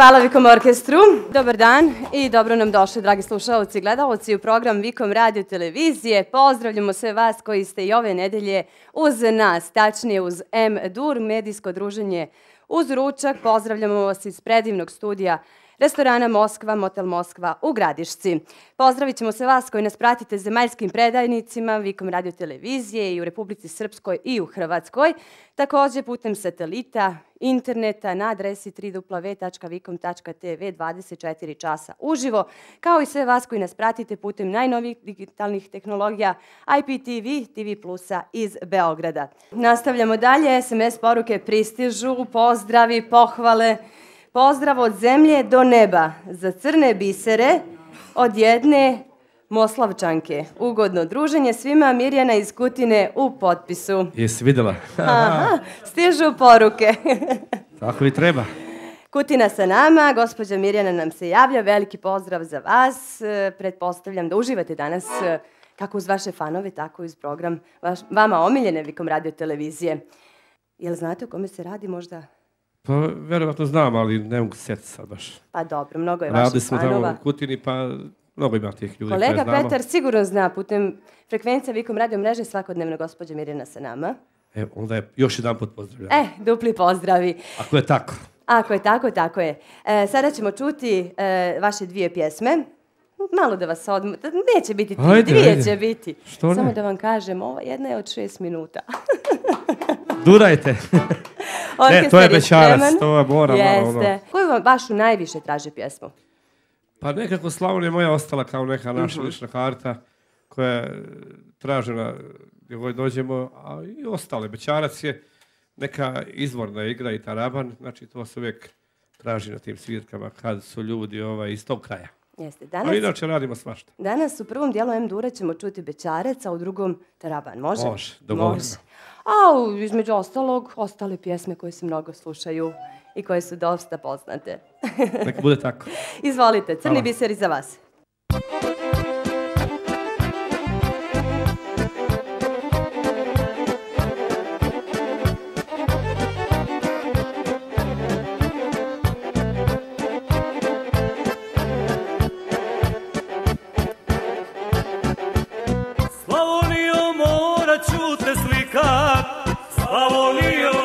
Hvala Vikom orkestru. Dobar dan i dobro nam došli, dragi slušalci i gledalci, u program Vikom radio televizije. Pozdravljamo sve vas koji ste i ove nedelje uz nas, tačnije uz M-Dur, medijsko druženje uz ručak. Pozdravljamo vas iz predivnog studija restorana Moskva, Motel Moskva u Gradišci. Pozdravit ćemo se vas koji nas pratite zemaljskim predajnicima, Vikom radio televizije i u Republici Srpskoj i u Hrvatskoj. Također putem satelita, interneta na adresi www.vikom.tv 24 časa uživo, kao i sve vas koji nas pratite putem najnovijih digitalnih tehnologija IPTV, TV Plusa iz Beograda. Nastavljamo dalje, SMS poruke pristižu, pozdravi, pohvale, Pozdrav od zemlje do neba za crne bisere od jedne Moslavčanke. Ugodno druženje svima Mirjana iz Kutine u potpisu. Jesi vidjela? Aha, stižu poruke. Tako i treba. Kutina sa nama, gospođa Mirjana nam se javlja, veliki pozdrav za vas. E, pretpostavljam da uživate danas e, kako uz vaše fanove, tako i uz program vama omiljene Vikom radio televizije. Jel znate o kome se radi možda? Pa, verovatno znam, ali ne mogu se sad baš. Pa dobro, mnogo je vaših smo tamo u Kutini, pa mnogo ima tih ljudi Kolega Petar sigurno zna putem frekvencija Vikom radio mreže svakodnevno gospođa Mirjana sa nama. E, onda je još jedan put pozdravljam. E, dupli pozdravi. Ako je tako. Ako je tako, tako je. E, sada ćemo čuti e, vaše dvije pjesme. Malo da vas odmah, neće biti ti, dvije će biti. Što Samo da vam kažem, ova jedna je od šest minuta. Durajte. ne, to je Bećarac, to mora Jeste. Ono. Koju vam vašu najviše traži pjesmu? Pa nekako Slavonija moja ostala kao neka naša lična karta koja je tražena gdje god dođemo, a i ostale. Bećarac je neka izvorna igra i taraban, znači to se uvijek traži na tim svirkama kad su ljudi ovaj, iz tog kraja. Jeste. Danas, a inače radimo svašta. Danas u prvom dijelu M Dura ćemo čuti Bećarac, a u drugom Taraban. Može? Može, Može. A između ostalog, ostale pjesme koje se mnogo slušaju i koje su dosta poznate. Tako bude tako. Izvolite, crni Hvala. biseri za vas. Slavonio mora ću te slikat, Slavonio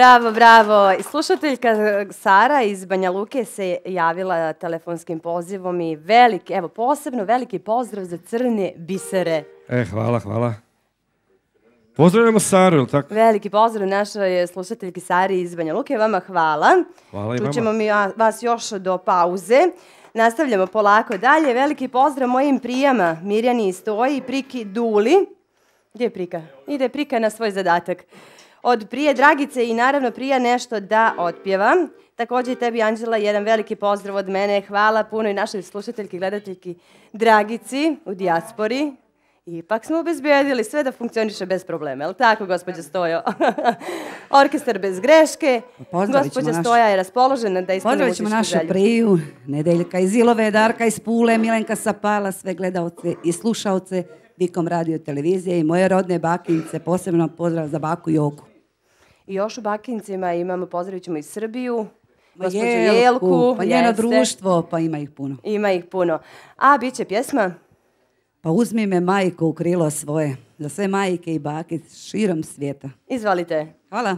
Bravo, bravo. I Slušateljka Sara iz Banja Luke se javila telefonskim pozivom i veliki, evo posebno veliki pozdrav za crne bisere. E, hvala, hvala. Pozdravljamo Saru, ili tako? Veliki pozdrav našoj slušateljki Sari iz Banja Luke. Vama hvala. Hvala i Čućemo vama. mi va- vas još do pauze. Nastavljamo polako dalje. Veliki pozdrav mojim prijama Mirjani Stoji i Priki Duli. Gdje je Prika? Ide Prika na svoj zadatak. Od prije Dragice i naravno prija nešto da otpjevam. Također i tebi, Anđela, jedan veliki pozdrav od mene. Hvala puno i našoj slušateljki, gledateljki Dragici u dijaspori. Ipak smo obezbijedili sve da funkcioniše bez problema, jel tako, gospođo Stojo? Orkestar bez greške. Gospođa Stoja je raspoložena da ispuni Pozdravit ćemo našu želju. priju, Nedeljka iz Ilove, Darka iz Pule, Milenka Sapala, sve gledaoce i slušaoce Vikom radio televizije i moje rodne bakinjice, posebno pozdrav za baku Joku. I još u Bakincima imamo, pozdravit ćemo i Srbiju, Ma gospođu Jelku, Jelku. pa njeno društvo, pa ima ih puno. Ima ih puno. A, bit će pjesma? Pa uzmi me majku u krilo svoje, za sve majke i bake širom svijeta. Izvolite. Hvala.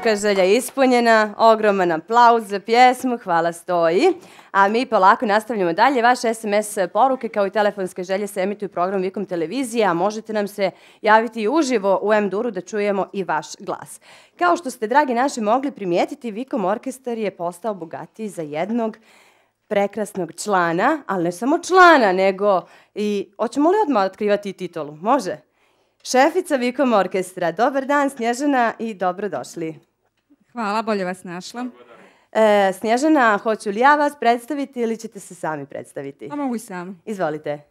Muzička želja ispunjena, ogroman aplauz za pjesmu, hvala stoji. A mi polako nastavljamo dalje. Vaše SMS poruke kao i telefonske želje se emituju program Vikom televizije, a možete nam se javiti i uživo u M-Duru da čujemo i vaš glas. Kao što ste, dragi naši, mogli primijetiti, Vikom orkestar je postao bogatiji za jednog prekrasnog člana, ali ne samo člana, nego i... Hoćemo li odmah otkrivati i titulu? Može? Šefica Vikom orkestra. Dobar dan, Snježana i dobrodošli. Hvala, bolje vas našla. E, Snježana, hoću li ja vas predstaviti ili ćete se sami predstaviti? A mogu i sam. Izvolite.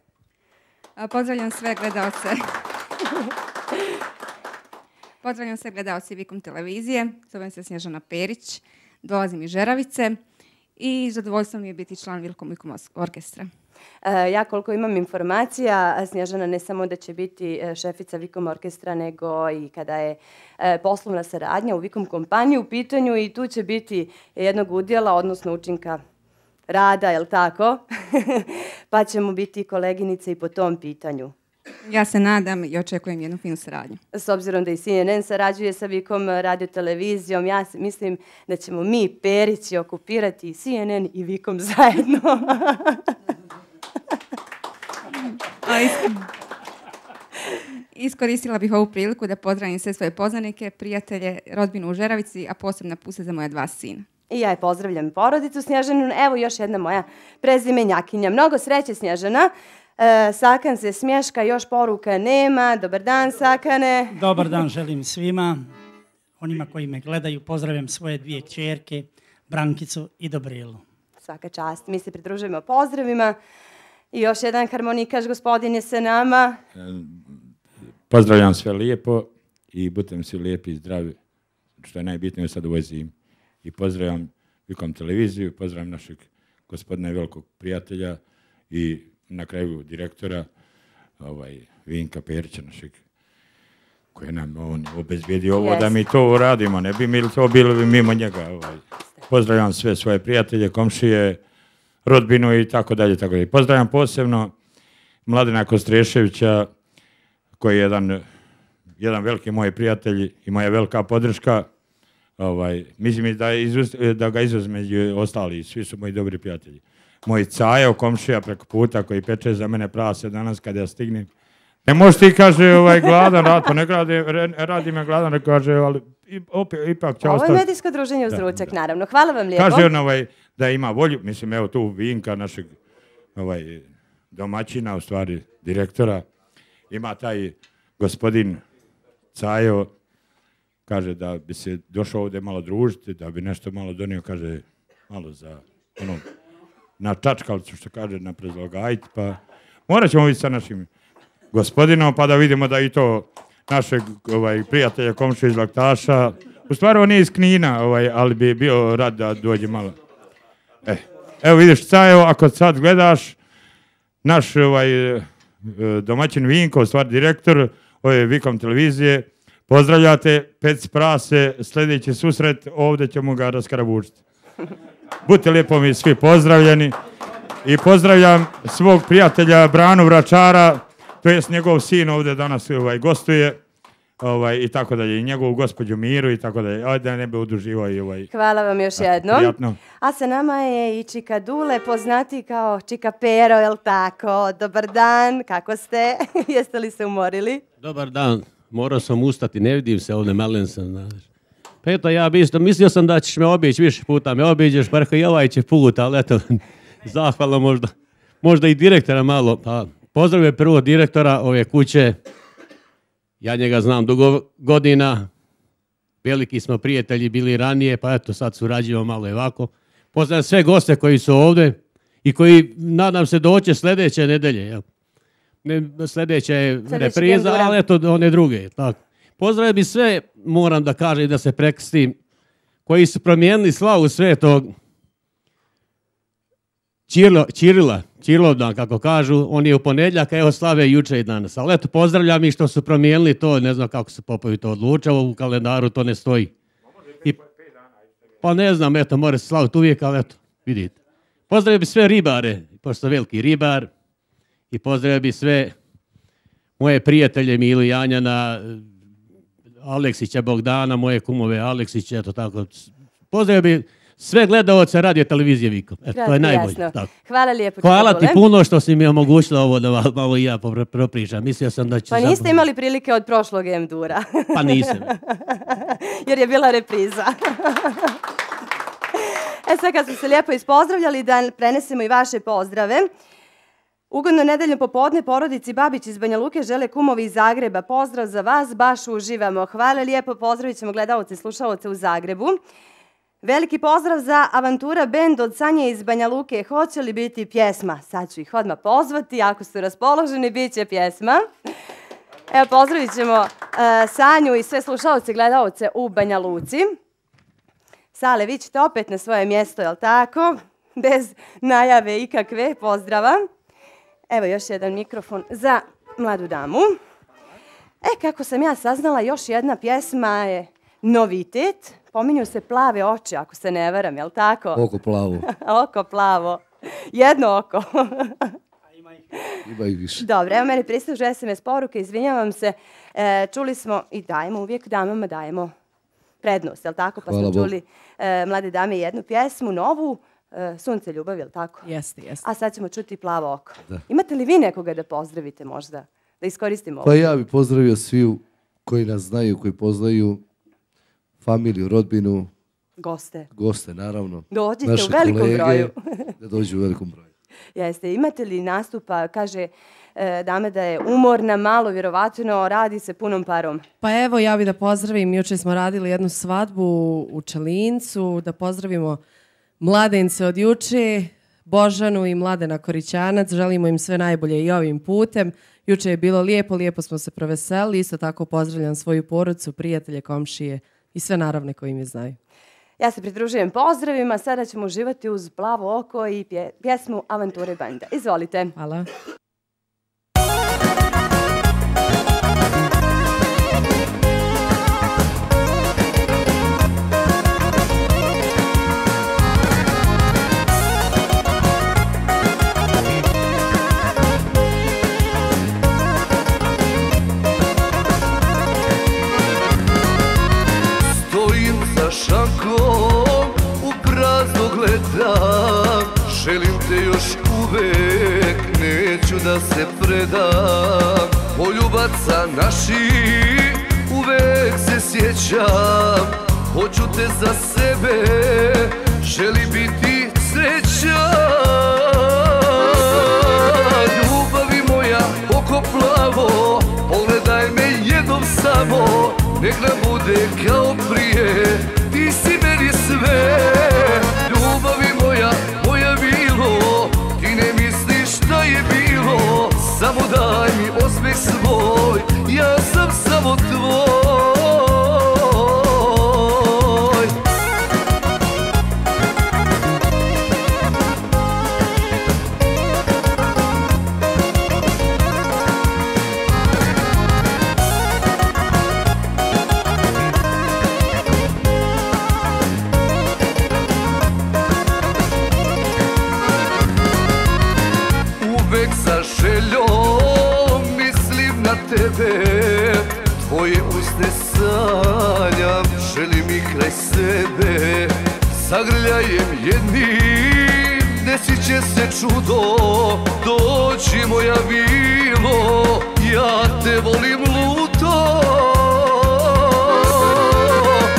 A, Pozdravljam sve gledalce. Pozdravljam sve gledalce Vikom televizije. Zovem se Snježana Perić. Dolazim iz Žeravice. I zadovoljstvo mi je biti član Vilkom Vikom orkestra. E, ja koliko imam informacija, Snježana ne samo da će biti e, šefica Vikom orkestra, nego i kada je e, poslovna saradnja u Vikom kompaniji u pitanju i tu će biti jednog udjela, odnosno učinka rada, jel tako? pa ćemo biti koleginice i po tom pitanju. Ja se nadam i očekujem jednu finu saradnju. S obzirom da i CNN sarađuje sa Vikom radiotelevizijom, ja mislim da ćemo mi, Perići, okupirati i CNN i Vikom zajedno. Iskoristila bih ovu priliku da pozdravim sve svoje poznanike, prijatelje, rodbinu u Žeravici, a posebno puse za moja dva sina. I ja je pozdravljam porodicu Snježanu. Evo još jedna moja prezimenjakinja. Mnogo sreće Snježana. E, Sakan se smješka, još poruka nema. Dobar dan Sakane. Dobar dan želim svima, onima koji me gledaju, pozdravljam svoje dvije kćerke, Brankicu i Dobrelu. Svaka čast. Mi se pridružujemo pozdravima. I još jedan harmonikaš gospodin je sa nama. Pozdravljam sve lijepo i budem svi lijepi i zdravi, što je najbitnije sad u ovoj zimi. I pozdravljam Vikom televiziju, pozdravljam našeg gospodina i velikog prijatelja i na kraju direktora ovaj, Vinka Perića našeg koji nam on obezbijedio ovo da Jest. mi to uradimo, ne bi mi to bilo bi mimo njega. Ovaj. Pozdravljam sve svoje prijatelje, komšije, rodbinu i tako dalje. Tako dalje. Pozdravljam posebno Mladena Kostreševića, koji je jedan, jedan veliki moj prijatelj i moja velika podrška. Ovaj, mislim da, izuz- da ga izuzme među ostali, svi su moji dobri prijatelji. Moj cajo, komšija preko puta koji peče za mene prase danas kad ja stignem. Ne možeš ti, kaže, ovaj, gladan rad, pa ne radi, radi me gladan, kaže, ali i- opet, ipak će Ovo je ostati. medijsko druženje uz ručak, naravno. Hvala vam lijepo. Kaže on ovaj, da ima volju, mislim evo tu Vinka našeg ovaj, domaćina, u stvari direktora, ima taj gospodin Cajo, kaže da bi se došao ovdje malo družiti, da bi nešto malo donio, kaže malo za ono, na čačkalcu što kaže na prezlogajt, pa morat ćemo vidjeti sa našim gospodinom pa da vidimo da i to našeg ovaj, prijatelja komšu iz Laktaša, u stvari on je iz Knina, ovaj, ali bi bio rad da dođe malo. E, evo vidiš, Cajo, ako sad gledaš, naš ovaj, e, domaćin Vinko, u stvari direktor ove Vikom televizije, pozdravljate, pec prase, sljedeći susret, ovdje ćemo ga raskarabučiti. Budite lijepo mi svi pozdravljeni i pozdravljam svog prijatelja Branu Vračara, to jest njegov sin ovdje danas ovaj, gostuje ovaj, i tako dalje, i njegovu gospođu Miru i tako dalje. Da ne bi oduživao i ovaj. Hvala vam još jednom. prijatno. A sa nama je i Čika Dule, poznati kao Čika Pero, jel tako? Dobar dan, kako ste? Jeste li se umorili? Dobar dan, morao sam ustati, ne vidim se ovdje, malen sam, znaš. Pa eto, ja bi isto, mislio sam da ćeš me obići, više puta me obiđeš, pa rekao i ovaj će put, ali eto, zahvalno možda, možda i direktora malo, pa pozdravio prvo direktora ove kuće, ja njega znam dugo godina, veliki smo prijatelji bili ranije, pa eto sad surađujemo malo i ovako. Pozdravljam sve goste koji su ovdje i koji, nadam se, doće sljedeće nedelje, jel? Ne, sljedeća je repriza, ali eto one druge. Tako. Pozdravio bi sve, moram da kažem da se prekrstim, koji su promijenili slavu svetog Čirilo, Čirila, Čirovdan, kako kažu, on je u ponedjeljak, a evo slave juče i danas. Ali eto, pozdravljam ih što su promijenili to, ne znam kako se popovi to odlučao, u kalendaru to ne stoji. I, pa ne znam, eto, mora se slaviti uvijek, ali eto, vidite. Pozdravio bi sve ribare, pošto sam veliki ribar, i pozdravio bi sve moje prijatelje Milu Janjana, Aleksića Bogdana, moje kumove Aleksića, eto tako. Pozdravio bi sve gledaoce radio televizije Vikom. Eto, to je najbolje. Tako. Hvala lijepo. Hvala ti puno što si mi omogućila ovo da malo i ja propričam. Mislio sam da će... Pa niste zapravo- imali prilike od prošlog Endura. Pa nisam. jer je bila repriza. e sad kad smo se lijepo ispozdravljali da prenesemo i vaše pozdrave. Ugodno nedeljno popodne porodici Babić iz Banja Luke žele kumovi iz Zagreba. Pozdrav za vas, baš uživamo. Hvala lijepo, pozdravit ćemo gledalce i slušalce u Zagrebu. Veliki pozdrav za Avantura Band od Sanje iz Banja Luke. Hoće li biti pjesma? Sad ću ih odmah pozvati. Ako su raspoloženi, bit će pjesma. Evo, pozdravit ćemo e, Sanju i sve slušalce i gledalce u Banja Luci. Sale, vi ćete opet na svoje mjesto, jel tako? Bez najave ikakve. Pozdrava. Evo još jedan mikrofon za mladu damu. E, kako sam ja saznala, još jedna pjesma je novitet. Pominju se plave oči, ako se ne varam, jel tako? Oko plavo. oko plavo. Jedno oko. Ima i više. Dobro, evo meni pristižu SMS poruke, izvinjavam se. E, čuli smo i dajemo, uvijek damama dajemo prednost, jel tako? Pa Hvala smo Bogu. čuli e, mlade dame jednu pjesmu, novu, e, Sunce ljubav, jel tako? Jeste, jeste. A sad ćemo čuti plavo oko. Da. Imate li vi nekoga da pozdravite možda? Da iskoristimo Pa ovo? ja bi pozdravio sviju koji nas znaju, koji poznaju familiju, rodbinu, Goste. goste naravno. Dođite naše u velikom kolege, broju. da dođu u velikom broju. Jeste, imate li nastupa, kaže e, dame da je umorna, malo vjerovatno, radi se punom parom. Pa evo, ja bi da pozdravim, jučer smo radili jednu svadbu u Čelincu, da pozdravimo mladence od juče, Božanu i Mladena Korićanac, želimo im sve najbolje i ovim putem. Juče je bilo lijepo, lijepo smo se proveselili, isto tako pozdravljam svoju porodcu, prijatelje, komšije i sve naravne koji mi znaju. Ja se pridružujem pozdravima, sada ćemo uživati uz plavo oko i pje- pjesmu Avanture Banda. Izvolite. Hvala. Gledam Želim te još uvek, neću da se predam. Poljubaca naših, uvek se sjećam. Hoću te za sebe, želim biti srećan Ljubavi moja, oko plavo, pogledaj me jednom samo. Nek nam bude kao prije, ti si meni sve moja, moja bilo, ti ne misliš šta je bilo Samo daj mi osmeh svoj, ja sam samo tvoj Zagrljajem jednim, desit će se čudo Doći moja vilo, ja te volim luto.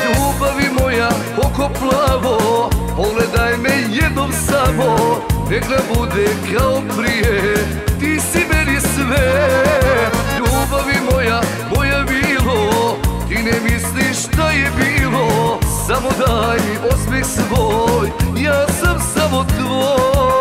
Ljubavi moja, oko plavo Pogledaj me jednom samo Nek nam bude kao prije Ti si meni sve. Ljubavi moja, moja bilo Ti ne misliš šta je bilo Samo daj mi osmeh svoj Ja sam samo tvoj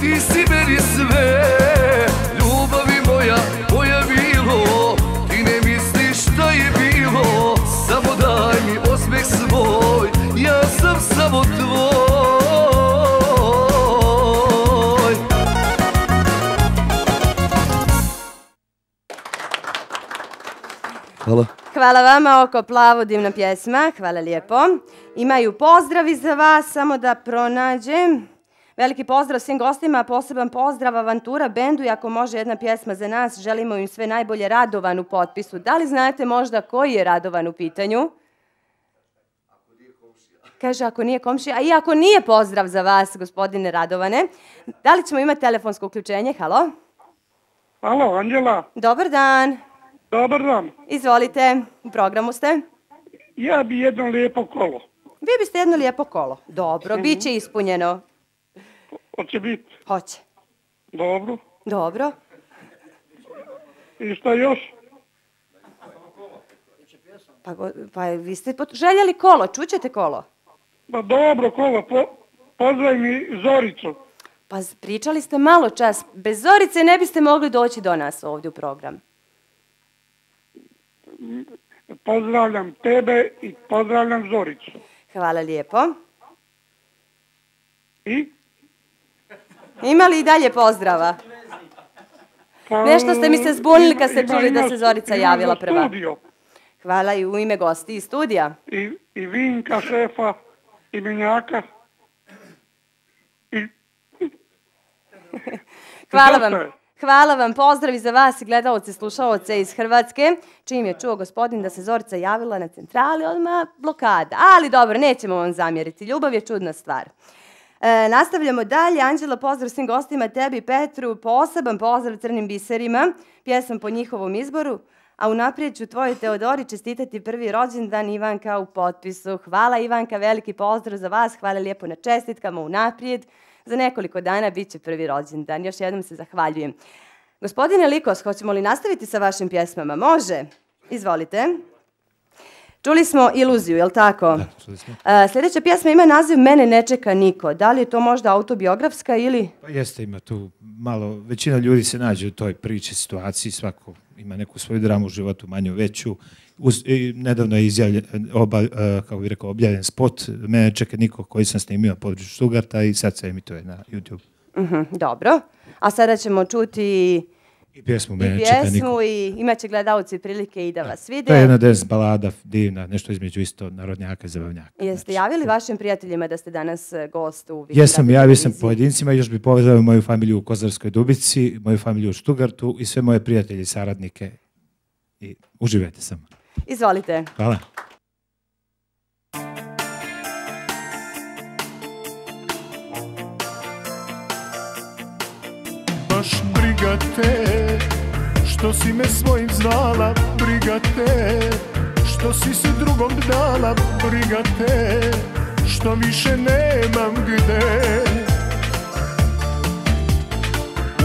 ti si meni sve Ljubavi moja, moja bilo, ti ne misliš šta je bilo Samo daj mi osmeh svoj, ja sam samo tvoj Hvala. Hvala vama, Oko plavo, divna pjesma. Hvala lijepo. Imaju pozdravi za vas, samo da pronađem. Veliki pozdrav svim gostima, poseban pozdrav Avantura bendu i ako može jedna pjesma za nas, želimo im sve najbolje Radovan u potpisu. Da li znate možda koji je Radovan u pitanju? Kaže, ako nije komšija, a i ako nije pozdrav za vas, gospodine Radovane. Da li ćemo imati telefonsko uključenje? Halo? Alo, Anđela, Dobar dan. dobar dan. Izvolite, u programu ste. Ja bi jedno lijepo kolo. Vi biste jedno lijepo kolo. Dobro, bit će ispunjeno. Hoće biti. Hoće. Dobro. Dobro. I šta još? Pa, pa vi ste pot- željeli kolo, čućete kolo? Pa dobro kolo, po, pozvaj mi Zoricu. Pa pričali ste malo čas. Bez Zorice ne biste mogli doći do nas ovdje u program. Pozdravljam tebe i pozdravljam Zoricu. Hvala lijepo. I? Ima li i dalje pozdrava? Pa, Nešto ste mi se zbunili kad ste čuli da se Zorica javila prva. Hvala i u ime gosti iz studija. I, I Vinka, šefa, i Minjaka. I, Hvala vam. Hvala vam, pozdravi za vas i gledalce, slušalce iz Hrvatske. Čim je čuo gospodin da se Zorica javila na centrali, odmah blokada. Ali dobro, nećemo vam zamjeriti. Ljubav je čudna stvar. E, nastavljamo dalje. Anđela, pozdrav svim gostima, tebi, Petru, poseban pozdrav crnim biserima, pjesam po njihovom izboru. A unaprijed ću tvojoj Teodori čestitati prvi rođendan Ivanka u potpisu. Hvala Ivanka, veliki pozdrav za vas, hvala lijepo na čestitkama unaprijed. Za nekoliko dana bit će prvi rođendan. Još jednom se zahvaljujem. Gospodine Likos, hoćemo li nastaviti sa vašim pjesmama? Može. Izvolite. Čuli smo iluziju, jel tako? Da, čuli smo. sljedeća pjesma ima naziv Mene ne čeka niko. Da li je to možda autobiografska ili... Pa jeste, ima tu malo, većina ljudi se nađe u toj priči, situaciji, svako ima neku svoju dramu u životu, manju, veću. Uz, i nedavno je izjavljen, oba, e, kako bi rekao, objavljen spot, mene čeka niko koji sam snimio na području Stugarta i sad se emituje na YouTube. Mhm, dobro. A sada ćemo čuti I pjesmu i pjesmu i imat će gledalci prilike i da vas vide. To je jedna dance balada, divna, nešto između isto narodnjaka i zabavnjaka. Jeste javili vašim prijateljima da ste danas e, gost u Vikom Jesam, javio sam pojedincima, još bi pozdravio moju familiju u Kozarskoj Dubici, moju familiju u Štugartu i sve moje prijatelje i saradnike. I uživajte samo. Izvolite. Hvala. Baš briga te Što si me svojim zvala Briga te. Što si se drugom dala Briga te. Što više nemam gde.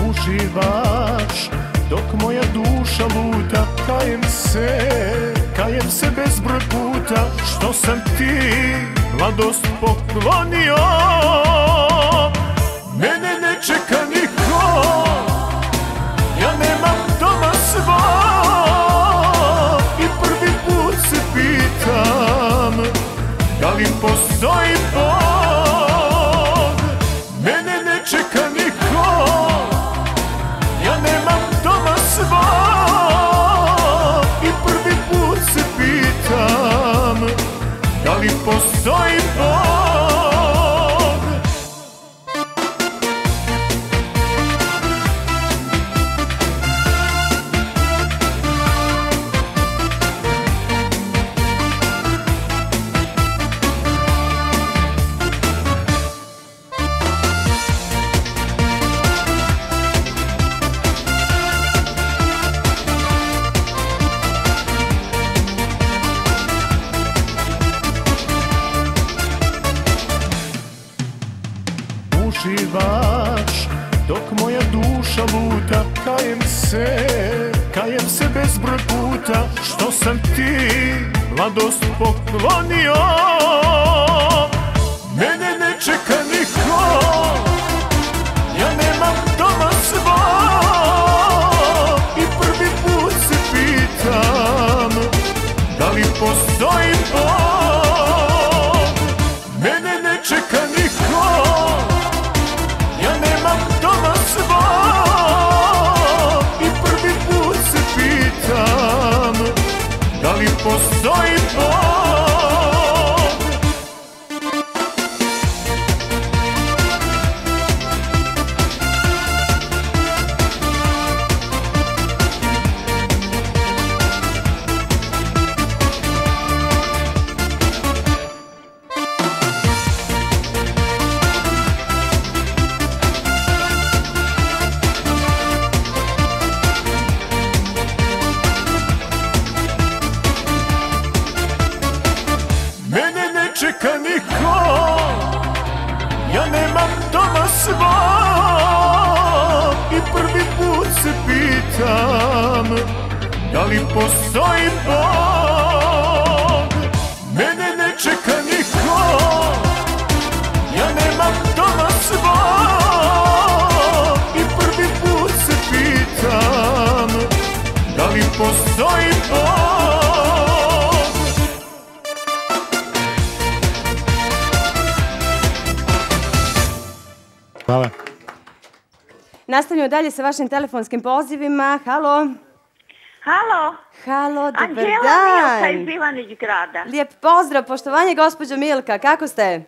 Uživaš Dok moja duša luta Kajem se Kajem se bezbroj puta. Što sam ti Mladost poklonio? Mene ne čeka niko svo I prvi put se pitam Da li postoji Bog? Mene ne čeka niko Ja nemam doma svo I prvi put se pitam Da li postoji Bog se, kajem se bezbroj puta Što sam ti mladost poklonio Hvala. Nastavljamo dalje sa vašim telefonskim pozivima. Halo. Halo. Halo, dobar Anđela Milka iz dan. Ivanić grada. Lijep pozdrav, poštovanje gospođo Milka, kako ste?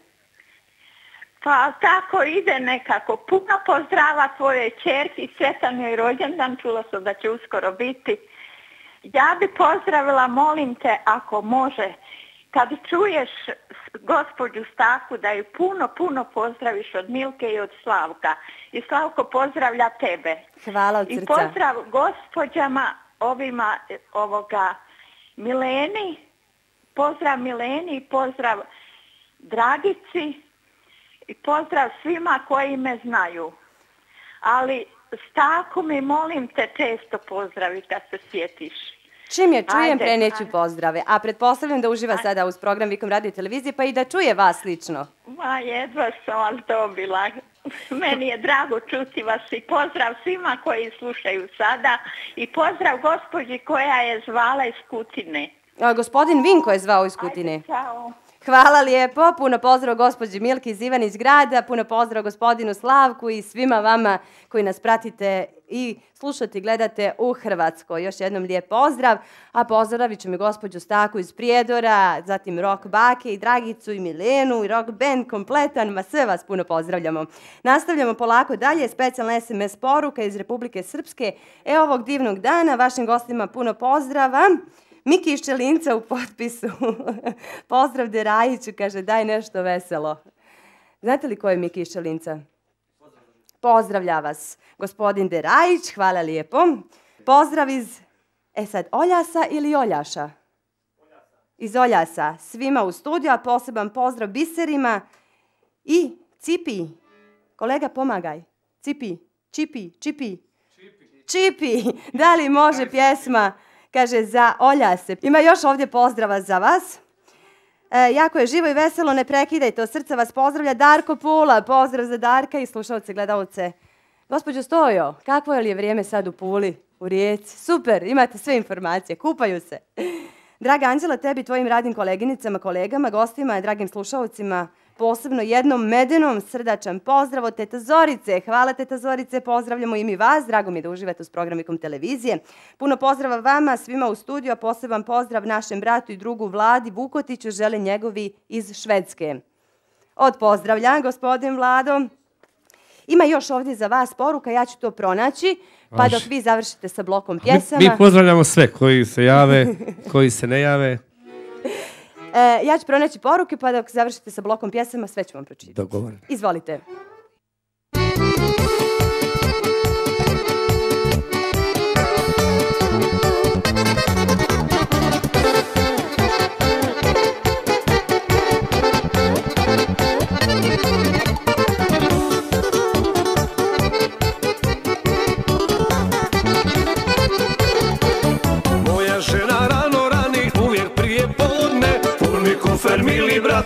Pa tako ide nekako. Puno pozdrava tvojoj čerki, sretan joj rođendan, čula sam da će uskoro biti. Ja bi pozdravila, molim te, ako može, kad čuješ gospođu Staku da ju puno, puno pozdraviš od Milke i od Slavka. I Slavko pozdravlja tebe. Hvala od I srca. pozdrav gospođama ovima e, ovoga Mileni, pozdrav Mileni i pozdrav Dragici i pozdrav svima koji me znaju. Ali Staku mi molim te često pozdravi kad se sjetiš. Čim je čujem, Ajde, preneću ajde. pozdrave. A pretpostavljam da uživa sada uz program Vikom radio i televizije, pa i da čuje vas lično. Ma jedva sam vas dobila. Meni je drago čuti vas i pozdrav svima koji slušaju sada i pozdrav gospođi koja je zvala iz Kutine. A, gospodin Vinko je zvao iz Kutine. Ćao. Hvala lijepo, puno pozdrav gospođi Milki iz Ivanić grada, puno pozdrav gospodinu Slavku i svima vama koji nas pratite i slušate i gledate u Hrvatskoj. Još jednom lijep pozdrav, a pozdravit ću mi gospođu Staku iz Prijedora, zatim Rok Bake i Dragicu i Milenu i Rock Band kompletan, ma sve vas puno pozdravljamo. Nastavljamo polako dalje, specijalna SMS poruka iz Republike Srpske. E ovog divnog dana, vašim gostima puno pozdrava. Miki iz Čelinca u potpisu. Pozdrav Derajiću, kaže daj nešto veselo. Znate li ko je Miki iz Čelinca? Pozdravlja vas gospodin Derajić, hvala lijepo. Pozdrav iz, e sad, Oljasa ili Oljaša? Iz Oljasa. Svima u studiju, a poseban pozdrav biserima i Cipi. Kolega, pomagaj. Cipi, Čipi, Čipi. Čipi, da li može pjesma, kaže, za Oljase. Ima još ovdje pozdrava za vas. E, jako je živo i veselo, ne prekidajte, od srca vas pozdravlja Darko Pula, pozdrav za Darka i slušalce, gledalce. Gospođo Stojo, kakvo je li je vrijeme sad u Puli, u Rijeci? Super, imate sve informacije, kupaju se. Draga Anđela, tebi, tvojim radnim koleginicama, kolegama, gostima, dragim slušalcima, posebno jednom medenom srdačan pozdrav od Teta Zorice. Hvala Teta Zorice, pozdravljamo i mi vas, drago mi je da uživate s programikom televizije. Puno pozdrava vama, svima u studiju, a poseban pozdrav našem bratu i drugu Vladi Vukotiću, žele njegovi iz Švedske. Od pozdravlja, gospodin Vlado. Ima još ovdje za vas poruka, ja ću to pronaći, pa dok vi završite sa blokom Mi, pjesama. mi pozdravljamo sve koji se jave, koji se ne jave. E, ja ću pronaći poruke, pa dok završite sa blokom pjesama, sve ću vam pročitati. Dogovoreno. Izvolite.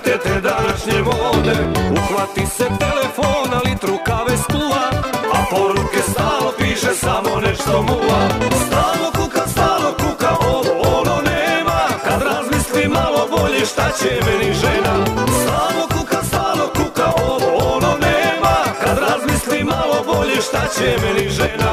Te današnje mode Uhvati se telefona, litru kave skuva A poruke stalo piše, samo nešto muva. Stalno kuka, stalno kuka, ovo ono nema. Kad razmisli malo bolje, šta će meni žena? Stalno kuka, stalno kuka, ovo ono nema. Kad razmisli malo bolje, šta će meni žena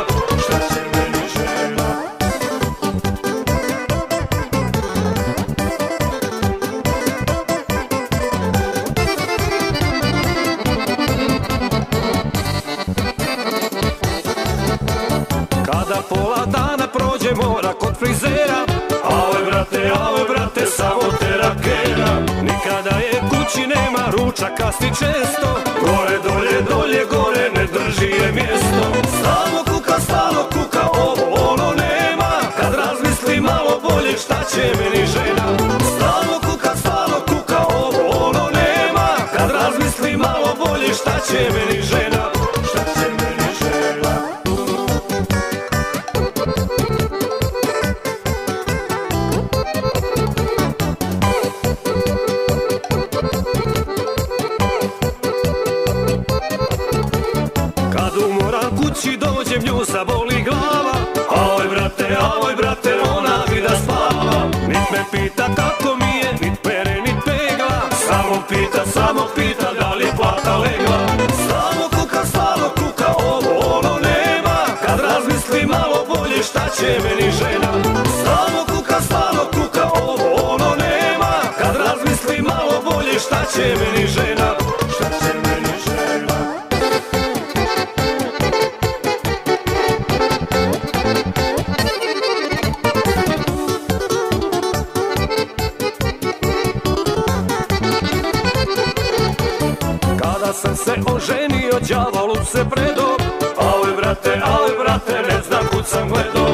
do đavolu se predo. Ale brate, ale brate, ne znam kud sam gledo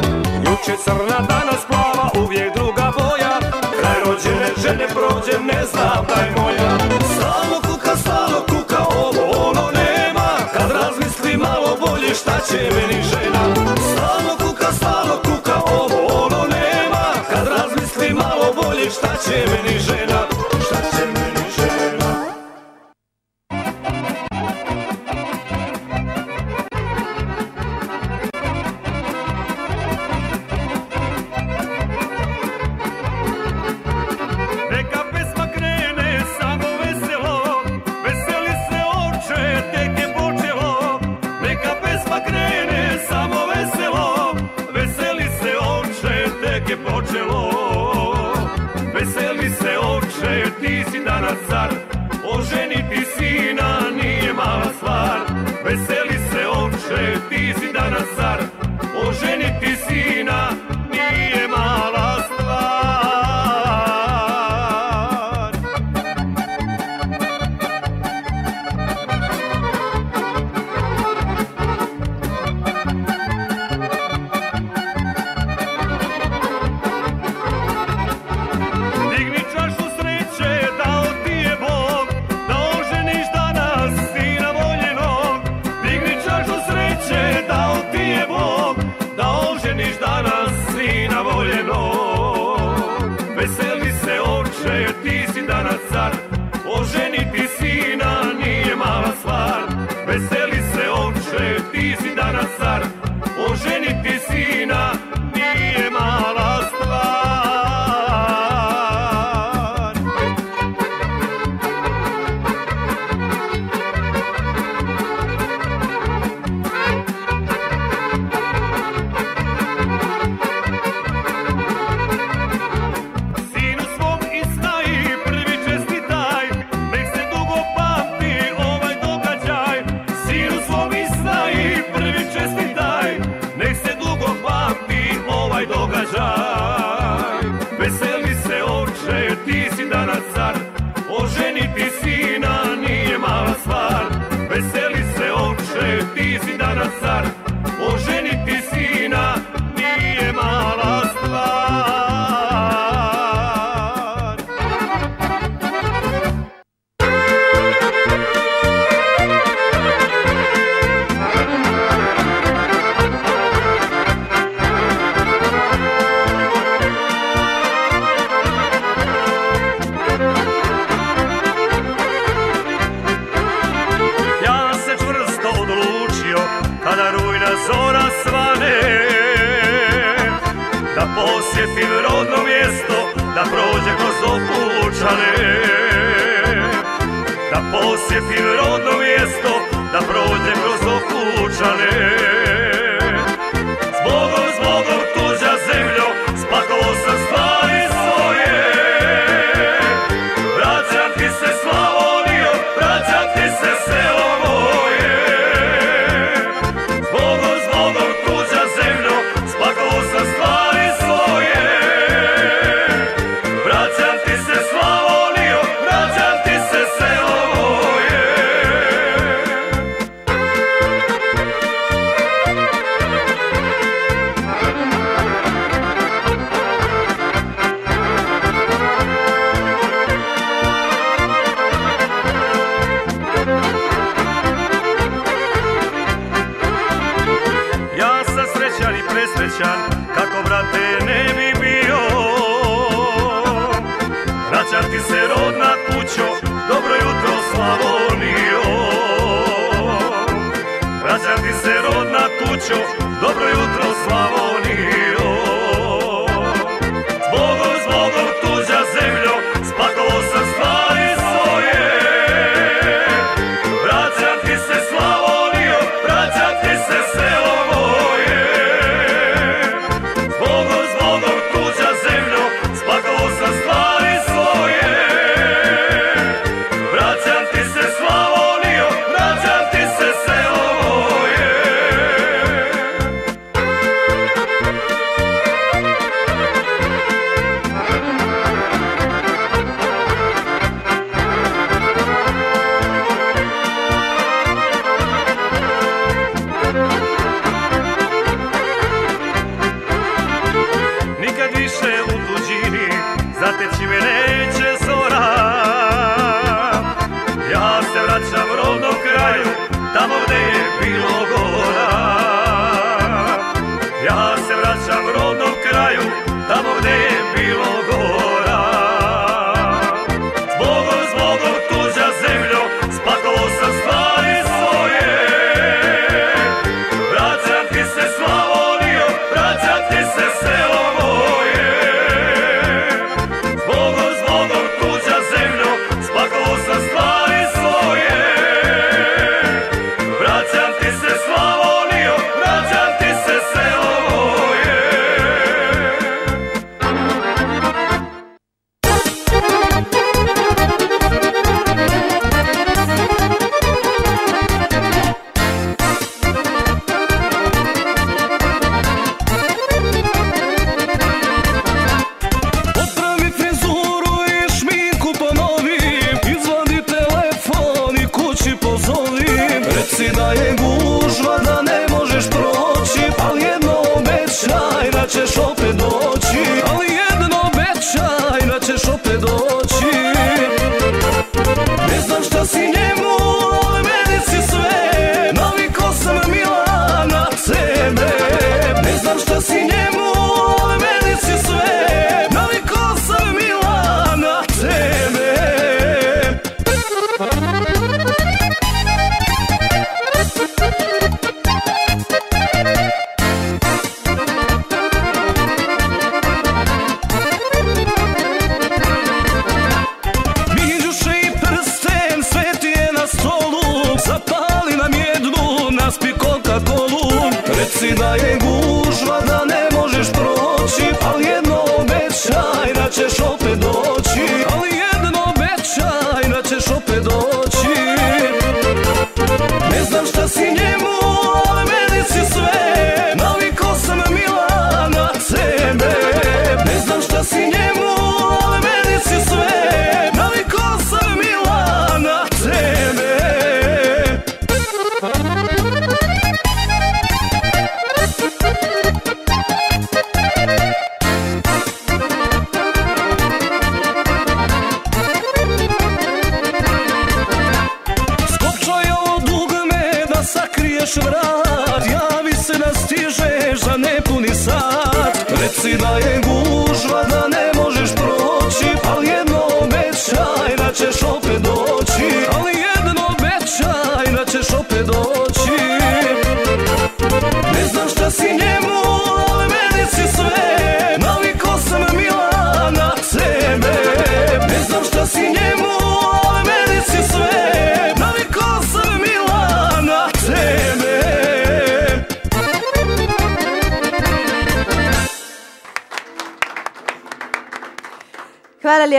Juče crna, danas plava, uvijek druga boja. Kraj rođene žene prođe, ne znam da je moja. Stalo kuka, stalo kuka, ovo ono nema. Kad razmisli malo bolje šta će meni žena? Stalo kuka, stalo kuka, ovo ono nema. Kad razmisli malo bolje šta će meni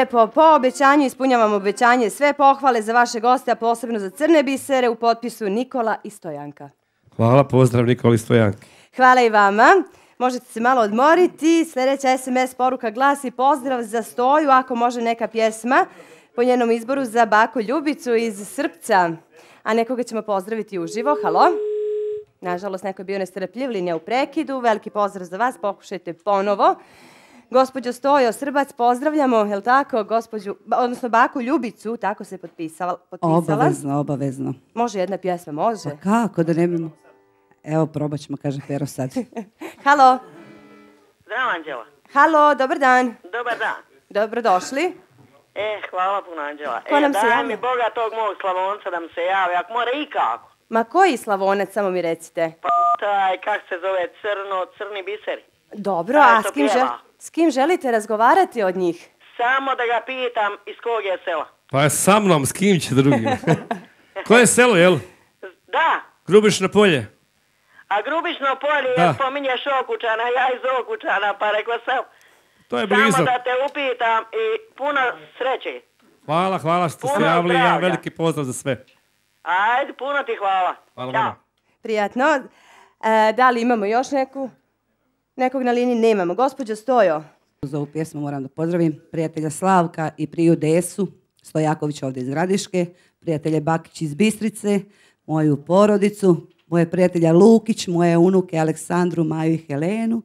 Lijepo. Po obećanju ispunjavam obećanje sve pohvale za vaše goste, a posebno za crne bisere u potpisu Nikola i Stojanka. Hvala, pozdrav Nikoli Stojanki. Hvala i vama. Možete se malo odmoriti. Sljedeća SMS poruka glasi pozdrav za Stoju, ako može neka pjesma po njenom izboru za Baku Ljubicu iz Srpca. A nekoga ćemo pozdraviti uživo. Halo? Nažalost, neko je bio nestrpljiv, linija u prekidu. Veliki pozdrav za vas, pokušajte ponovo. Gospođo Stojo Srbac, pozdravljamo, je li tako, gospođu, odnosno Baku Ljubicu, tako se potpisala. potpisala. Obavezno, obavezno. Može jedna pjesma, može. Pa kako da ne bi... Evo, probat ćemo, kaže Pero sad. Halo, Zdravo, Anđela. halo, dobar dan. Dobar dan. Dobrodošli. E, hvala puno, Anđela. Ko e, nam se daj mi Boga tog mog Slavonca da mi se javi, ako mora ikako. Ma koji Slavonac, samo mi recite? Pa taj, kak se zove, crno, crni biser. Dobro, a s kim, žel- s kim želite razgovarati od njih? Samo da ga pitam iz kog je sela. Pa sa mnom, s kim će drugim? Koje selo, jel? Da, Grubišno polje. a Grubišno polje, Da. jer spominješ Okučana, ja iz Okučana, pa rekla sam, To je blizu. samo da te upitam i puno sreće. Hvala, hvala što ste javili. Jedan zdravlja. veliki pozdrav za sve. Ajde, puno ti hvala. Hvala Ćao. vama. Prijatno. E, da li imamo još neku? Nekog na liniji nemamo. Gospođo Stojo. Za ovu pjesmu moram da pozdravim prijatelja Slavka i Priju Desu, Stojaković ovdje iz Gradiške, prijatelje Bakić iz Bistrice, moju porodicu, moje prijatelja Lukić, moje unuke Aleksandru, Maju i Helenu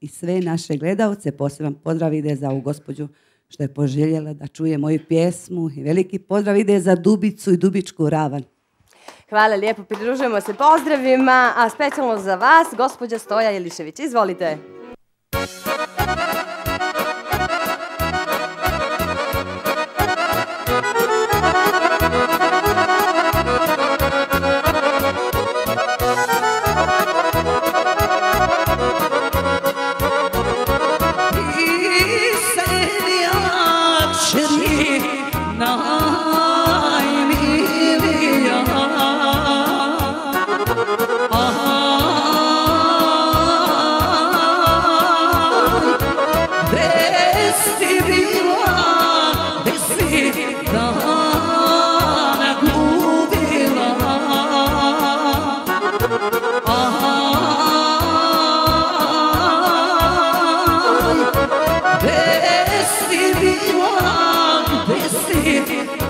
i sve naše gledalce. Poseban pozdrav ide za ovu gospođu što je poželjela da čuje moju pjesmu i veliki pozdrav ide za Dubicu i Dubičku ravan. Hvala lijepo, pridružujemo se pozdravima, a specijalno za vas, gospođa Stoja Jelišević. Izvolite.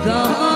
God.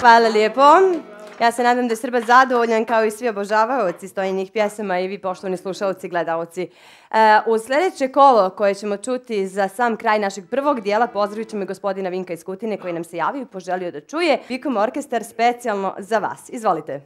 Hvala lijepo. Ja se nadam da je Srba zadovoljan kao i svi obožavaoci stojinih pjesama i vi poštovani slušalci i gledalci. E, u sljedeće kolo koje ćemo čuti za sam kraj našeg prvog dijela pozdravit ćemo gospodina Vinka iz Kutine koji nam se javio i poželio da čuje Vikom orkestar specijalno za vas. Izvolite.